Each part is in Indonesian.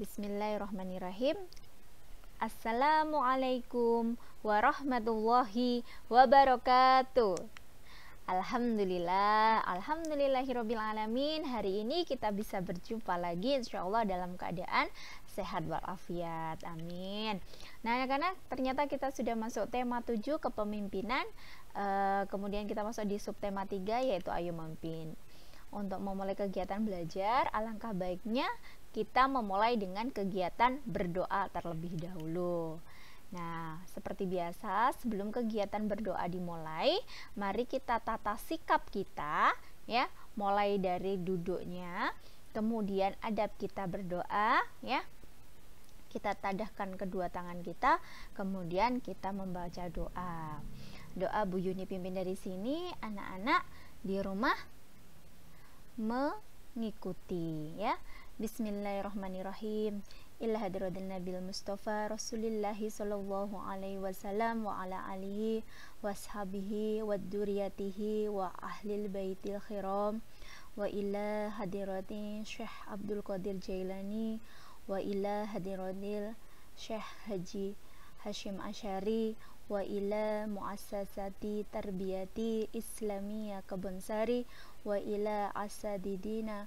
Bismillahirrahmanirrahim. Assalamualaikum warahmatullahi wabarakatuh. Alhamdulillah, alhamdulillahirobbilalamin. Hari ini kita bisa berjumpa lagi insya Allah dalam keadaan sehat walafiat. Amin. Nah, karena ternyata kita sudah masuk tema 7 kepemimpinan. Uh, kemudian kita masuk di subtema 3 yaitu ayo memimpin. Untuk memulai kegiatan belajar, alangkah baiknya kita memulai dengan kegiatan berdoa terlebih dahulu. Nah, seperti biasa, sebelum kegiatan berdoa dimulai, mari kita tata sikap kita ya, mulai dari duduknya, kemudian adab kita berdoa ya. Kita tadahkan kedua tangan kita, kemudian kita membaca doa. Doa Bu Yuni pimpin dari sini, anak-anak di rumah mengikuti ya. بسم الله الرحمن الرحيم إلى هدرة النبي المصطفى رسول الله صلى الله عليه وسلم وعلى آله وأصحابه ودريته وأهل البيت الكرام وإلى هدرة الشيخ عبد القادر جيلاني وإلى هدرة الشيخ حجي هاشم أشعري وإلى مؤسسة تربية إسلامية كبنساري وإلى أساتذتنا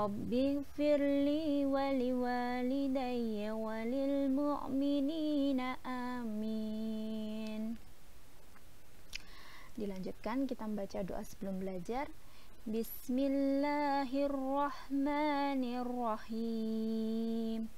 Rabbi firli wali walidayya walil mu'minina amin. Dilanjutkan kita membaca doa sebelum belajar. Bismillahirrahmanirrahim.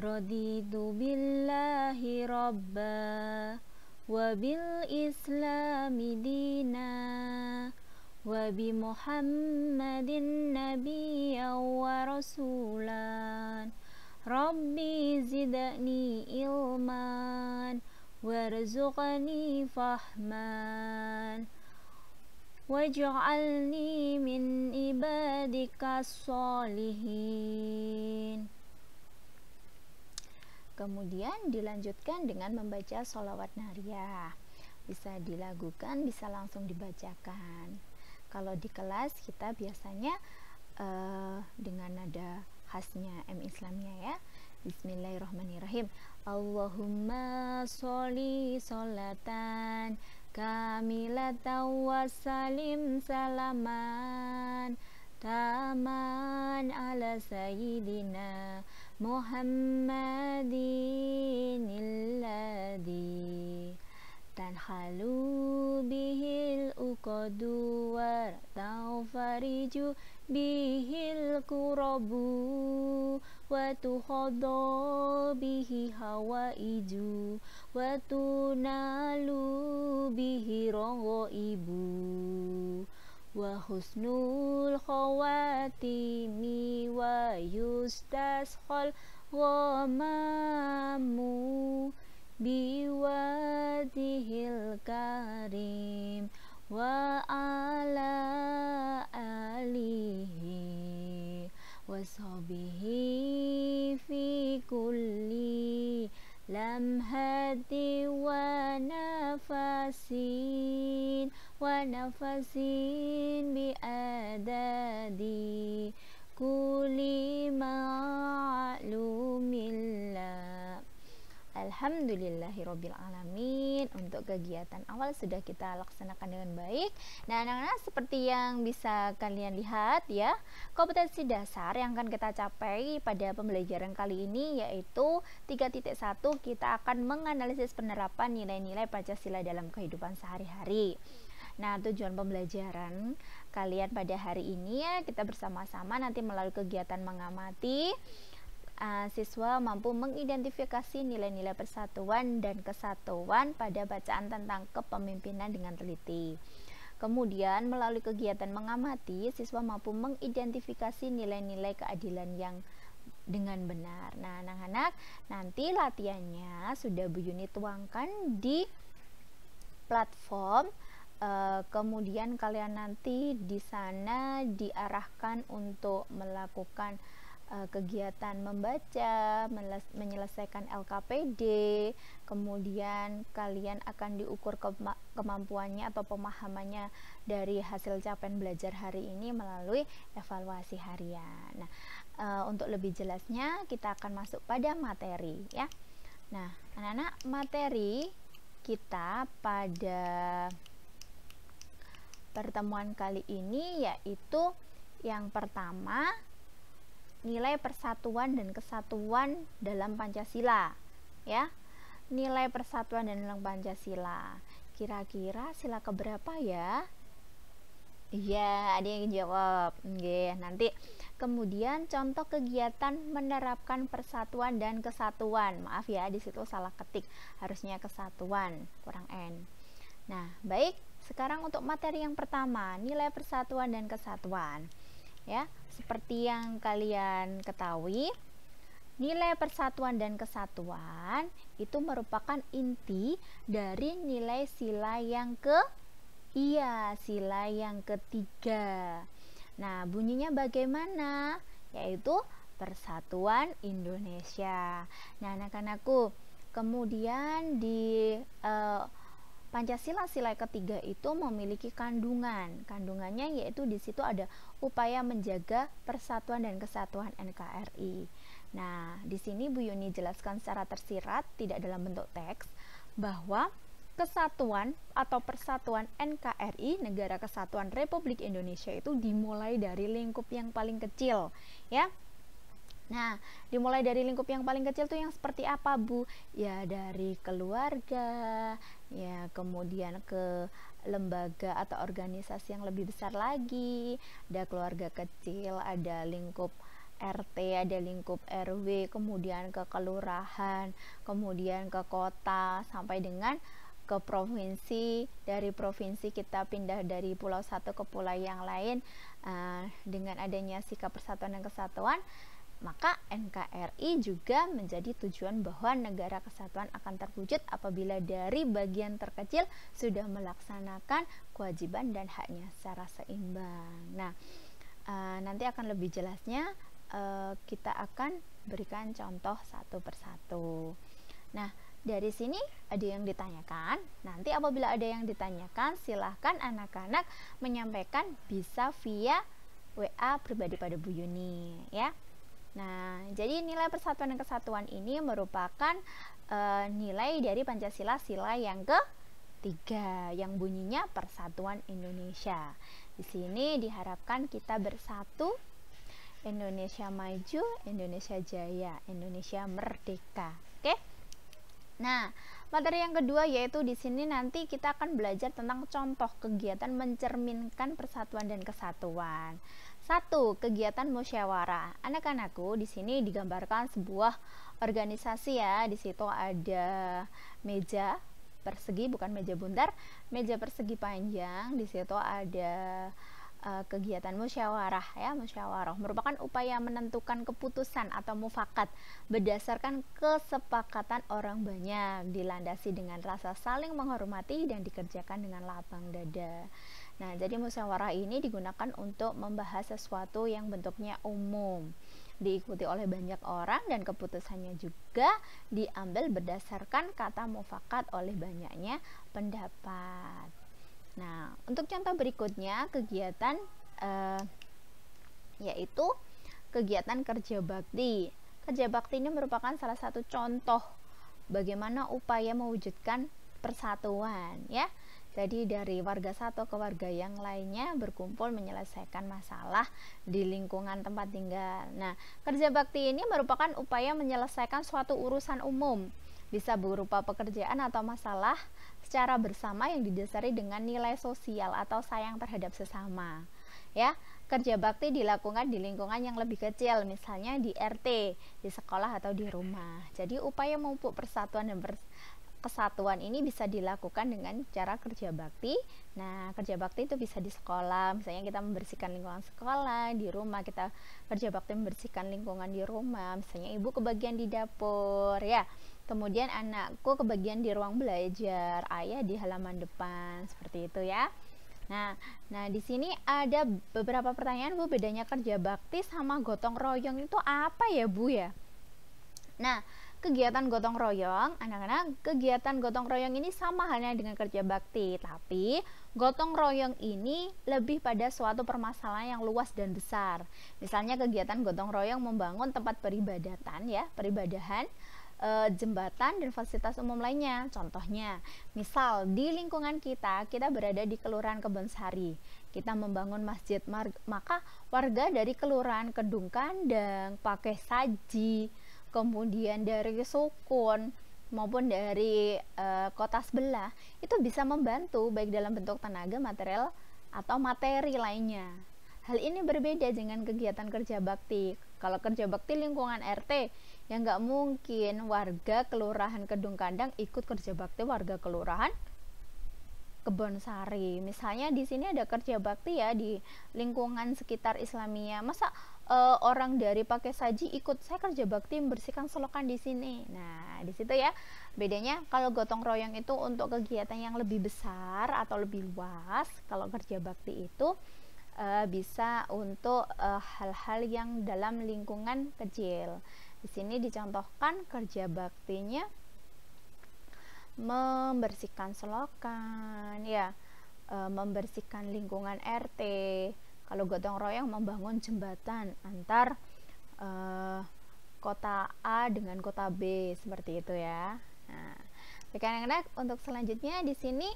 Raditu billahi rabba wa bil islami dina nabiyya wa rasulan rabbi zidni ilman warzuqni fahman waj'alni min ibadika salihin Kemudian dilanjutkan dengan membaca sholawat nariyah. Bisa dilakukan, bisa langsung dibacakan. Kalau di kelas kita biasanya uh, dengan nada khasnya M Islamnya ya. Bismillahirrahmanirrahim. Allahumma sholli sholatan kamilatan wassalim salaman taman ala sayyidina Muhammadin alladhi tanhalu bihil uqadu wa tawfariju bihil kurabu wa tuhadha bihi hawaiju wa tunalu bihi ibu wa husnul khawatimi wa وصحبه في كل لمحة ونفس ونفس بأدادي كل ما Alhamdulillahirrohmanirrohim Untuk kegiatan awal sudah kita laksanakan dengan baik. Nah anak-anak seperti yang bisa kalian lihat ya Kompetensi dasar yang akan kita capai pada pembelajaran kali ini Yaitu 3.1 kita akan menganalisis penerapan nilai-nilai Pancasila dalam kehidupan sehari-hari. Nah, tujuan pembelajaran kalian pada hari ini ya kita bersama-sama nanti melalui kegiatan mengamati uh, siswa mampu mengidentifikasi nilai-nilai persatuan dan kesatuan pada bacaan tentang kepemimpinan dengan teliti. Kemudian melalui kegiatan mengamati, siswa mampu mengidentifikasi nilai-nilai keadilan yang dengan benar. Nah, anak-anak, nanti latihannya sudah Bu Yuni tuangkan di platform Uh, kemudian kalian nanti di sana diarahkan untuk melakukan uh, kegiatan membaca, menyelesaikan LKPD, kemudian kalian akan diukur kema kemampuannya atau pemahamannya dari hasil capaian belajar hari ini melalui evaluasi harian. Nah, uh, untuk lebih jelasnya kita akan masuk pada materi ya. Nah, anak-anak materi kita pada pertemuan kali ini yaitu yang pertama nilai persatuan dan kesatuan dalam Pancasila ya nilai persatuan dan dalam Pancasila kira-kira sila keberapa ya Iya, ada yang jawab. Oke, nanti kemudian contoh kegiatan menerapkan persatuan dan kesatuan. Maaf ya, di situ salah ketik. Harusnya kesatuan, kurang N. Nah, baik. Sekarang untuk materi yang pertama, nilai persatuan dan kesatuan. Ya, seperti yang kalian ketahui, nilai persatuan dan kesatuan itu merupakan inti dari nilai sila yang ke iya, sila yang ketiga. Nah, bunyinya bagaimana? Yaitu Persatuan Indonesia. Nah, anak-anakku, kemudian di uh, Pancasila sila ketiga itu memiliki kandungan. Kandungannya yaitu di situ ada upaya menjaga persatuan dan kesatuan NKRI. Nah, di sini Bu Yuni jelaskan secara tersirat tidak dalam bentuk teks bahwa kesatuan atau persatuan NKRI Negara Kesatuan Republik Indonesia itu dimulai dari lingkup yang paling kecil, ya Nah, dimulai dari lingkup yang paling kecil tuh yang seperti apa, Bu? Ya, dari keluarga, ya, kemudian ke lembaga atau organisasi yang lebih besar lagi. Ada keluarga kecil, ada lingkup RT, ada lingkup RW, kemudian ke kelurahan, kemudian ke kota sampai dengan ke provinsi dari provinsi kita pindah dari pulau satu ke pulau yang lain uh, dengan adanya sikap persatuan dan kesatuan maka NKRI juga menjadi tujuan bahwa negara kesatuan akan terwujud apabila dari bagian terkecil sudah melaksanakan kewajiban dan haknya secara seimbang. Nah, uh, nanti akan lebih jelasnya uh, kita akan berikan contoh satu persatu. Nah, dari sini ada yang ditanyakan. Nanti apabila ada yang ditanyakan, silahkan anak-anak menyampaikan bisa via WA pribadi pada Bu Yuni ya. Nah, jadi nilai persatuan dan kesatuan ini merupakan uh, nilai dari Pancasila sila yang ketiga yang bunyinya Persatuan Indonesia. Di sini diharapkan kita bersatu Indonesia maju, Indonesia jaya, Indonesia merdeka. Oke? Nah, materi yang kedua yaitu di sini nanti kita akan belajar tentang contoh kegiatan mencerminkan persatuan dan kesatuan. Satu, kegiatan musyawarah. Anak-anakku di sini digambarkan sebuah organisasi ya. Di situ ada meja persegi bukan meja bundar, meja persegi panjang. Di situ ada uh, kegiatan musyawarah ya musyawarah merupakan upaya menentukan keputusan atau mufakat berdasarkan kesepakatan orang banyak dilandasi dengan rasa saling menghormati dan dikerjakan dengan lapang dada Nah, jadi musyawarah ini digunakan untuk membahas sesuatu yang bentuknya umum, diikuti oleh banyak orang dan keputusannya juga diambil berdasarkan kata mufakat oleh banyaknya pendapat. Nah, untuk contoh berikutnya kegiatan eh, yaitu kegiatan kerja bakti. Kerja bakti ini merupakan salah satu contoh bagaimana upaya mewujudkan persatuan ya. Jadi dari warga satu ke warga yang lainnya berkumpul menyelesaikan masalah di lingkungan tempat tinggal. Nah, kerja bakti ini merupakan upaya menyelesaikan suatu urusan umum, bisa berupa pekerjaan atau masalah secara bersama yang didasari dengan nilai sosial atau sayang terhadap sesama. Ya, kerja bakti dilakukan di lingkungan yang lebih kecil, misalnya di RT, di sekolah atau di rumah. Jadi upaya memupuk persatuan dan kesatuan ini bisa dilakukan dengan cara kerja bakti. Nah, kerja bakti itu bisa di sekolah, misalnya kita membersihkan lingkungan sekolah, di rumah kita kerja bakti membersihkan lingkungan di rumah, misalnya ibu kebagian di dapur, ya. Kemudian anakku kebagian di ruang belajar, ayah di halaman depan, seperti itu ya. Nah, nah di sini ada beberapa pertanyaan Bu, bedanya kerja bakti sama gotong royong itu apa ya Bu ya? Nah, kegiatan gotong royong, anak-anak, kegiatan gotong royong ini sama halnya dengan kerja bakti, tapi gotong royong ini lebih pada suatu permasalahan yang luas dan besar. Misalnya kegiatan gotong royong membangun tempat peribadatan ya, peribadahan, e, jembatan dan fasilitas umum lainnya. Contohnya, misal di lingkungan kita, kita berada di Kelurahan Kebonsari. Kita membangun masjid, maka warga dari Kelurahan Kedung Kandang pakai saji, kemudian dari sukun maupun dari uh, kota sebelah itu bisa membantu baik dalam bentuk tenaga material atau materi lainnya. Hal ini berbeda dengan kegiatan kerja bakti. Kalau kerja bakti lingkungan RT, yang nggak mungkin warga kelurahan Kedung Kandang ikut kerja bakti warga kelurahan Kebon Sari. Misalnya di sini ada kerja bakti ya di lingkungan sekitar Islamia. Masa uh, orang dari pakai saji ikut saya kerja bakti membersihkan selokan di sini. Nah, di situ ya bedanya kalau gotong royong itu untuk kegiatan yang lebih besar atau lebih luas. Kalau kerja bakti itu uh, bisa untuk eh, hal-hal uh, yang dalam lingkungan kecil. Di sini dicontohkan kerja baktinya membersihkan selokan ya e, membersihkan lingkungan RT kalau gotong royong membangun jembatan antar e, kota A dengan kota B seperti itu ya. Nah untuk selanjutnya di sini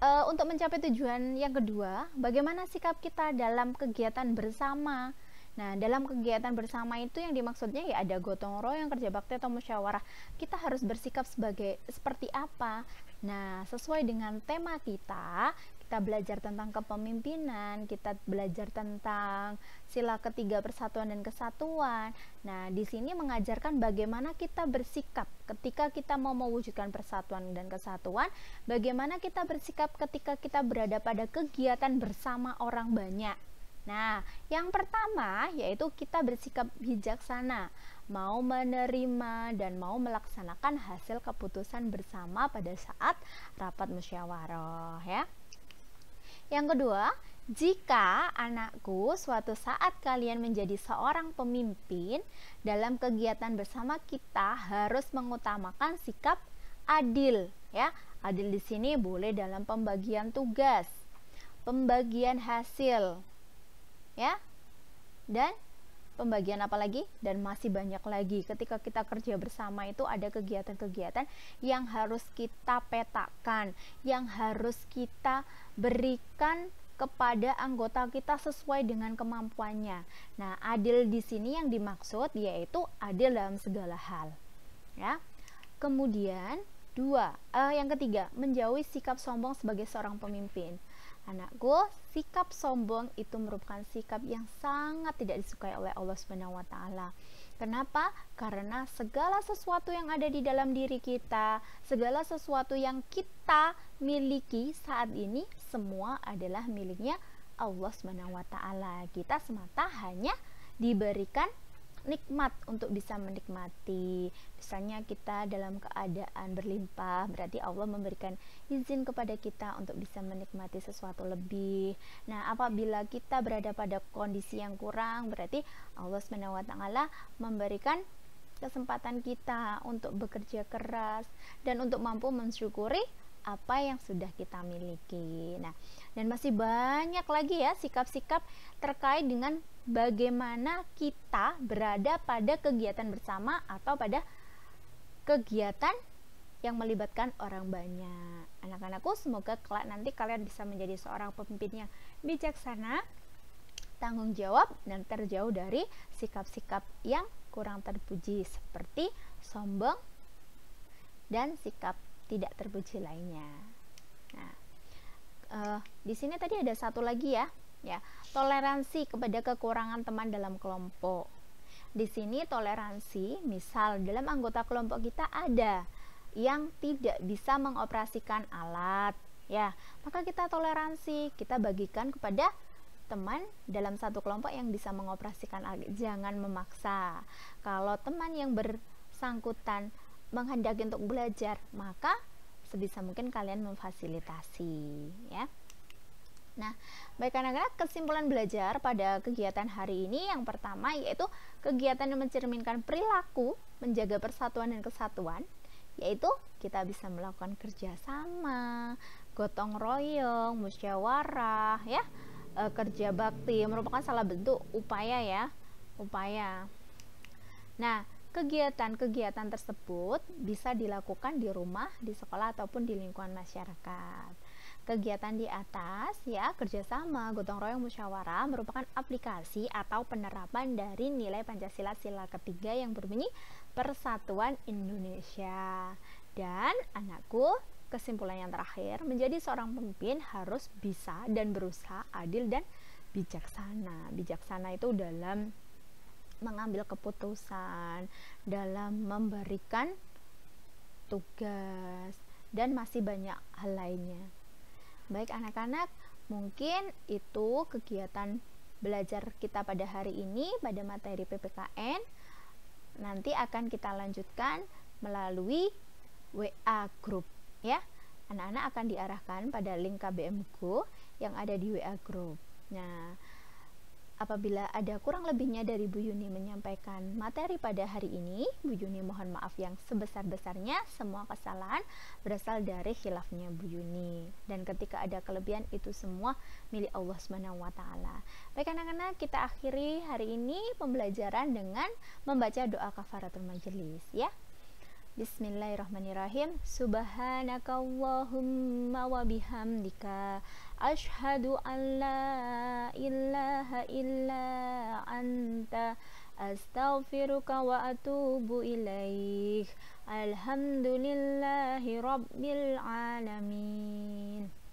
e, untuk mencapai tujuan yang kedua bagaimana sikap kita dalam kegiatan bersama Nah, dalam kegiatan bersama itu yang dimaksudnya ya ada gotong royong, kerja bakti atau musyawarah. Kita harus bersikap sebagai seperti apa? Nah, sesuai dengan tema kita, kita belajar tentang kepemimpinan, kita belajar tentang sila ketiga persatuan dan kesatuan. Nah, di sini mengajarkan bagaimana kita bersikap ketika kita mau mewujudkan persatuan dan kesatuan, bagaimana kita bersikap ketika kita berada pada kegiatan bersama orang banyak. Nah, yang pertama yaitu kita bersikap bijaksana, mau menerima dan mau melaksanakan hasil keputusan bersama pada saat rapat musyawarah ya. Yang kedua, jika anakku suatu saat kalian menjadi seorang pemimpin dalam kegiatan bersama kita harus mengutamakan sikap adil ya. Adil di sini boleh dalam pembagian tugas, pembagian hasil, ya dan pembagian apa lagi dan masih banyak lagi ketika kita kerja bersama itu ada kegiatan-kegiatan yang harus kita petakan yang harus kita berikan kepada anggota kita sesuai dengan kemampuannya. Nah, adil di sini yang dimaksud yaitu adil dalam segala hal. Ya. Kemudian dua, uh, yang ketiga, menjauhi sikap sombong sebagai seorang pemimpin. Anakku, sikap sombong itu merupakan sikap yang sangat tidak disukai oleh Allah Subhanahu wa taala. Kenapa? Karena segala sesuatu yang ada di dalam diri kita, segala sesuatu yang kita miliki saat ini semua adalah miliknya Allah Subhanahu wa taala. Kita semata hanya diberikan nikmat untuk bisa menikmati. Misalnya kita dalam keadaan berlimpah, berarti Allah memberikan izin kepada kita untuk bisa menikmati sesuatu lebih. Nah, apabila kita berada pada kondisi yang kurang, berarti Allah SWT memberikan kesempatan kita untuk bekerja keras dan untuk mampu mensyukuri apa yang sudah kita miliki. Nah, dan masih banyak lagi ya sikap-sikap terkait dengan bagaimana kita berada pada kegiatan bersama atau pada kegiatan yang melibatkan orang banyak. Anak-anakku, semoga kelak nanti kalian bisa menjadi seorang pemimpin yang bijaksana, tanggung jawab, dan terjauh dari sikap-sikap yang kurang terpuji seperti sombong dan sikap tidak terpuji lainnya. Nah, uh, di sini tadi ada satu lagi ya, ya toleransi kepada kekurangan teman dalam kelompok. Di sini toleransi, misal dalam anggota kelompok kita ada yang tidak bisa mengoperasikan alat, ya, maka kita toleransi, kita bagikan kepada teman dalam satu kelompok yang bisa mengoperasikan alat. Jangan memaksa. Kalau teman yang bersangkutan menghendaki untuk belajar, maka sebisa mungkin kalian memfasilitasi, ya. Nah, baik anak-anak, kesimpulan belajar pada kegiatan hari ini yang pertama yaitu kegiatan yang mencerminkan perilaku, menjaga persatuan dan kesatuan, yaitu kita bisa melakukan kerjasama, gotong royong, musyawarah, ya, e, kerja bakti merupakan salah bentuk upaya ya, upaya. Nah, kegiatan-kegiatan tersebut bisa dilakukan di rumah, di sekolah ataupun di lingkungan masyarakat. Kegiatan di atas ya kerjasama gotong royong musyawarah merupakan aplikasi atau penerapan dari nilai Pancasila sila ketiga yang berbunyi Persatuan Indonesia. Dan anakku, kesimpulan yang terakhir, menjadi seorang pemimpin harus bisa dan berusaha adil dan bijaksana. Bijaksana itu dalam mengambil keputusan, dalam memberikan tugas, dan masih banyak hal lainnya. Baik anak-anak, mungkin itu kegiatan belajar kita pada hari ini pada materi PPKN. Nanti akan kita lanjutkan melalui WA group ya. Anak-anak akan diarahkan pada link KBM Go yang ada di WA group. Nah, Apabila ada kurang lebihnya dari Bu Yuni menyampaikan materi pada hari ini, Bu Yuni mohon maaf yang sebesar-besarnya. Semua kesalahan berasal dari khilafnya Bu Yuni. Dan ketika ada kelebihan itu semua milik Allah Subhanahu wa taala. Baik anak-anak, kita akhiri hari ini pembelajaran dengan membaca doa kafaratul majelis ya. Bismillahirrahmanirrahim. Subhanakallahumma wa bihamdika Ashhadu an la ilaha illa anta astaghfiruka wa atubu ilaih. Alhamdulillahi rabbil alamin.